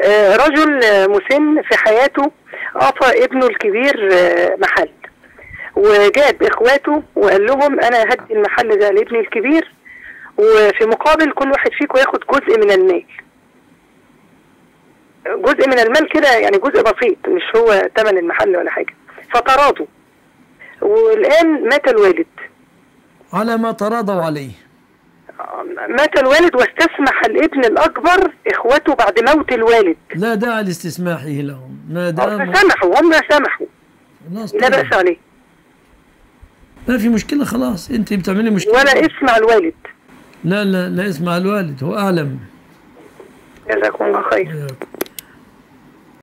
آه، رجل مسن في حياته أعطى ابنه الكبير آه، محل. وجاب إخواته وقال لهم أنا هدي المحل ده لابني الكبير وفي مقابل كل واحد فيكم ياخد جزء من المال. جزء من المال كده يعني جزء بسيط مش هو ثمن المحل ولا حاجة. فتراضوا. والآن مات الوالد. على ما تراضوا عليه. مات الوالد واستسمح الابن الأكبر إخوته بعد موت الوالد. لا داعي لاستسماحه لهم. ما دام فسمحوا هم سمحوا. لا طيب. بأس عليه. ما في مشكلة خلاص. أنت بتعملي مشكلة. ولا إسمع الوالد. لا لا لا إسمع الوالد هو أعلم. جزاكم الله خير.